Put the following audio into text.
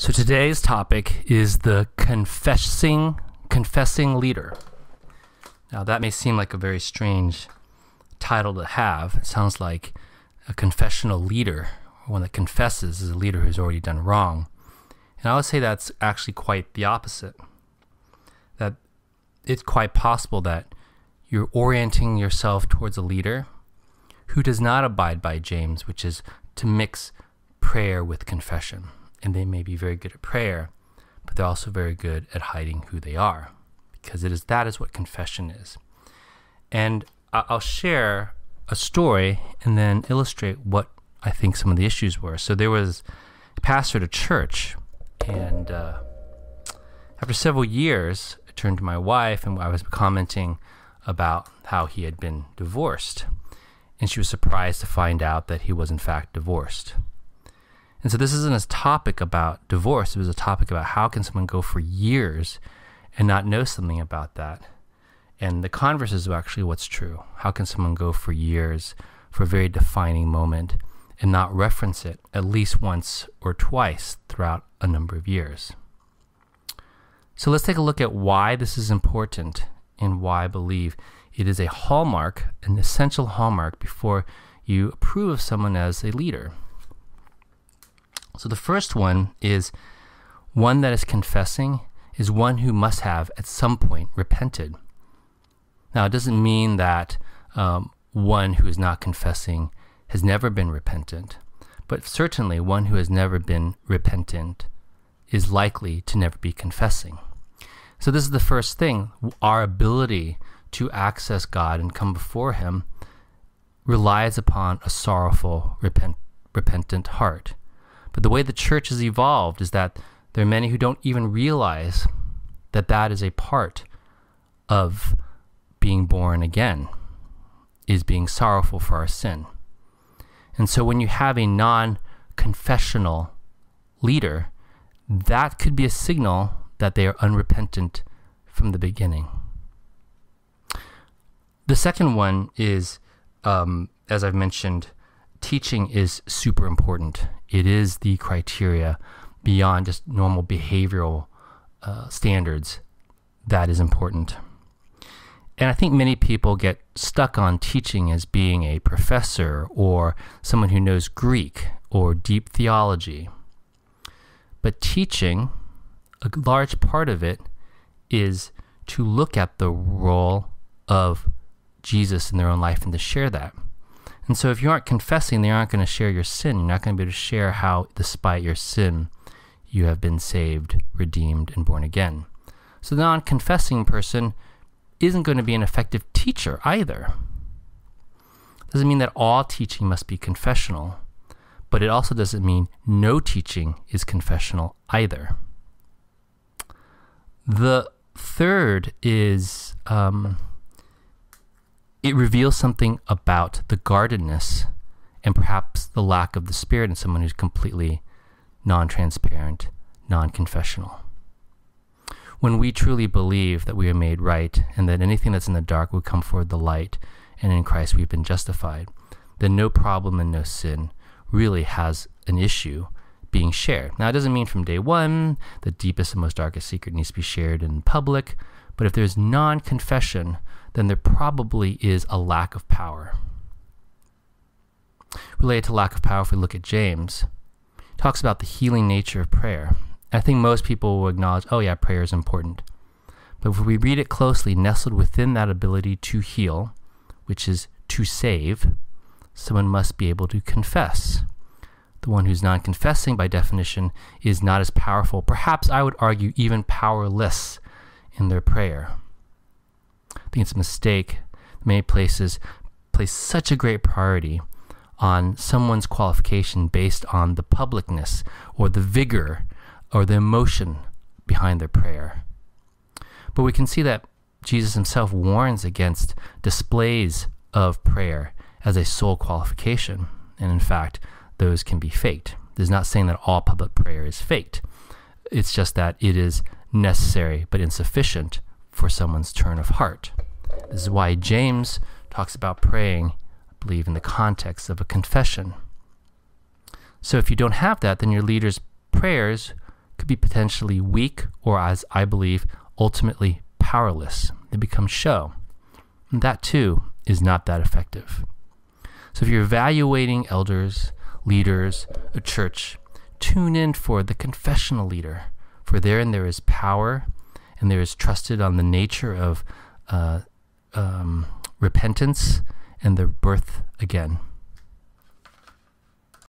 So today's topic is the confessing confessing leader. Now that may seem like a very strange title to have. It sounds like a confessional leader, one that confesses is a leader who's already done wrong. And I would say that's actually quite the opposite. That it's quite possible that you're orienting yourself towards a leader who does not abide by James, which is to mix prayer with confession. And they may be very good at prayer, but they're also very good at hiding who they are, because it is that is what confession is. And I'll share a story and then illustrate what I think some of the issues were. So there was a pastor at a church, and uh, after several years, I turned to my wife and I was commenting about how he had been divorced. And she was surprised to find out that he was, in fact, divorced. And so this isn't a topic about divorce, it was a topic about how can someone go for years and not know something about that. And the converse is actually what's true. How can someone go for years for a very defining moment and not reference it at least once or twice throughout a number of years? So let's take a look at why this is important and why I believe it is a hallmark, an essential hallmark before you approve of someone as a leader. So the first one is one that is confessing is one who must have at some point repented. Now, it doesn't mean that um, one who is not confessing has never been repentant, but certainly one who has never been repentant is likely to never be confessing. So, this is the first thing our ability to access God and come before Him relies upon a sorrowful, repent, repentant heart. But the way the church has evolved is that there are many who don't even realize that that is a part of being born again is being sorrowful for our sin. And so when you have a non confessional leader, that could be a signal that they are unrepentant from the beginning. The second one is, um, as I've mentioned, teaching is super important. It is the criteria beyond just normal behavioral uh, standards that is important. And I think many people get stuck on teaching as being a professor or someone who knows Greek or deep theology. But teaching, a large part of it is to look at the role of Jesus in their own life and to share that. And so if you aren't confessing, they aren't going to share your sin. You're not going to be able to share how, despite your sin, you have been saved, redeemed, and born again. So the non confessing person isn't going to be an effective teacher either. Doesn't mean that all teaching must be confessional, but it also doesn't mean no teaching is confessional either. The third is um, it reveals something about the guardedness and perhaps the lack of the spirit in someone who's completely non transparent, non confessional when we truly believe that we are made right and that anything that's in the dark will come forward the light, and in Christ we've been justified, then no problem and no sin really has an issue being shared. Now, it doesn't mean from day one the deepest and most darkest secret needs to be shared in public, but if there's non confession, then there probably is a lack of power. Related to lack of power, if we look at James, talks about the healing nature of prayer. I think most people will acknowledge, oh, yeah, prayer is important. But if we read it closely, nestled within that ability to heal, which is to save, someone must be able to confess. The one who's non confessing, by definition, is not as powerful, perhaps I would argue even powerless in their prayer. I think it's a mistake. Many places place such a great priority on someone's qualification based on the publicness or the vigor or the emotion behind their prayer. But we can see that Jesus himself warns against displays of prayer as a sole qualification. And in fact, those can be faked. This is not saying that all public prayer is faked. It's just that it is necessary but insufficient for someone's turn of heart. This is why James talks about praying, I believe, in the context of a confession. So if you don't have that, then your leader's prayers could be potentially weak or, as I believe, ultimately powerless. They become show. And that too is not that effective. So if you're evaluating elders, leaders, a church, tune in for the confessional leader, for therein there is power and there is trusted on the nature of uh, um, repentance and the birth again.